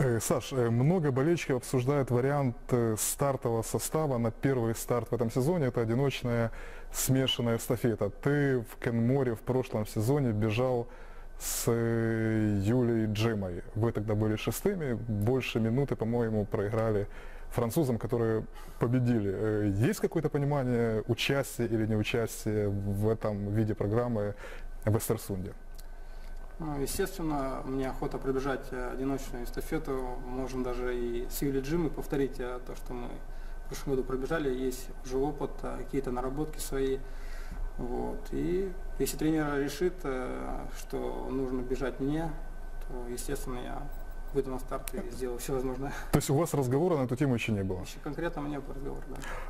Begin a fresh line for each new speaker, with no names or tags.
Э, Саш, э, много болельщиков обсуждают вариант э, стартового состава на первый старт в этом сезоне. Это одиночная смешанная эстафета. Ты в Кенморе в прошлом сезоне бежал с Юлей Джимой. Вы тогда были шестыми, больше минуты, по-моему, проиграли французам, которые победили. Есть какое-то понимание участия или неучастия в этом виде программы в Эстерсунде?
Ну, естественно, мне охота пробежать э, одиночную эстафету. Можем даже и с Юлей Джимой повторить э, то, что мы в прошлом году пробежали. Есть уже опыт, э, какие-то наработки свои. Вот. И если тренер решит, что нужно бежать мне, то, естественно, я выйду на старт и сделаю все возможное.
То есть у вас разговора на эту тему еще не было?
Еще конкретно у меня был разговор, да.